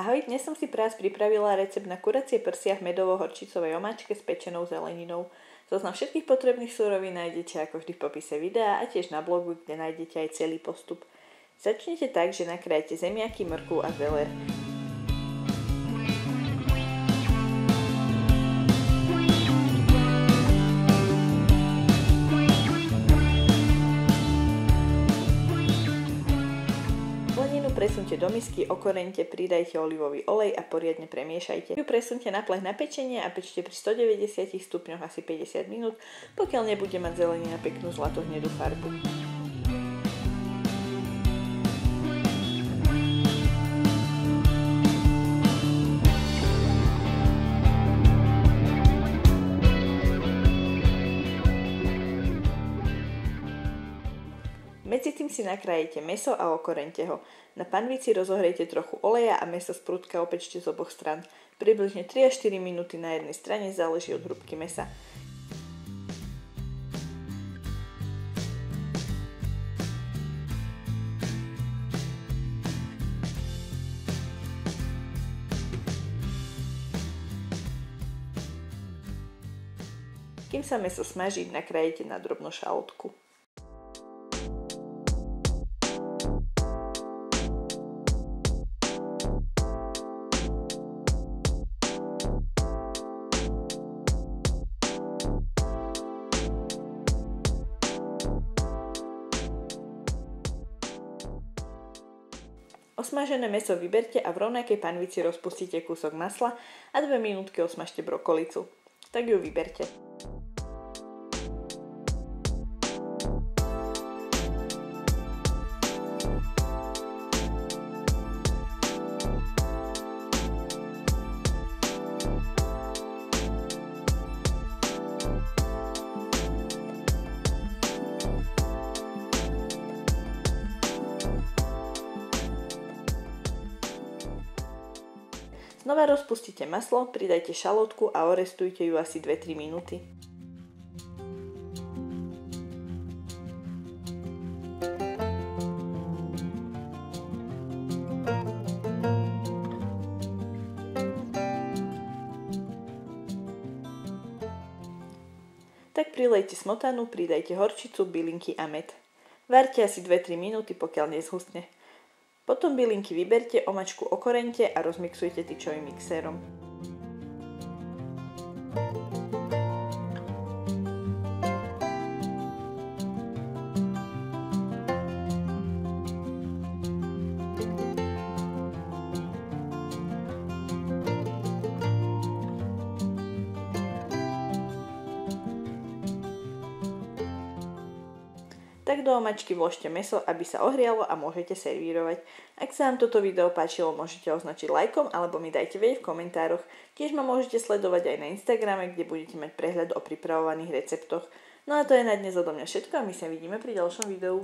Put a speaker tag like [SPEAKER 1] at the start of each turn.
[SPEAKER 1] dnes som si pre vás pripravila recept na kuracie prsia v medovo-horčicovej omáčke s pečenou zeleninou. Zoznam všetkých potrebných súrovín nájdete ako vždy v popise videa a tiež na blogu, kde nájdete aj celý postup. Začnite tak, že nakrájate zemiaky, mrku a zeler. Presunte do misky, okorente, pridajte olivový olej a poriadne premiešajte. Ju presunte na plech na pečenie a pečte pri 190 stupňoch asi 50 minút, pokiaľ nebude mať zelenina peknú zlatohnedú farbu. Medzi tým si nakrájete meso a okorente ho. Na panvici rozohrejte trochu oleja a meso z prúdka opečte z oboch stran. Približne 3 až 4 minúty na jednej strane záleží od hrubky mesa. Kým sa meso smaží, nakrájete na drobnú šalotku. Osmažené meso vyberte a v rovnakej panvici rozpustíte kúsok masla a 2 minútky osmažte brokolicu. Tak ju vyberte. Znova rozpustite maslo, pridajte šalotku a orestujte ju asi 2-3 minúty. Tak prilejte smotanu, pridajte horčicu, bylinky a med. Varte asi 2-3 minúty, pokiaľ nezhustne. Potom bylinky vyberte, omačku okorente a rozmixujte tyčovým mixérom. Tak do omačky vložte meso, aby sa ohrialo a môžete servírovať. Ak sa vám toto video páčilo, môžete označiť lajkom alebo mi dajte vedieť v komentároch. Tiež ma môžete sledovať aj na Instagrame, kde budete mať prehľad o pripravovaných receptoch. No a to je na dnes odo mňa všetko a my sa vidíme pri ďalšom videu.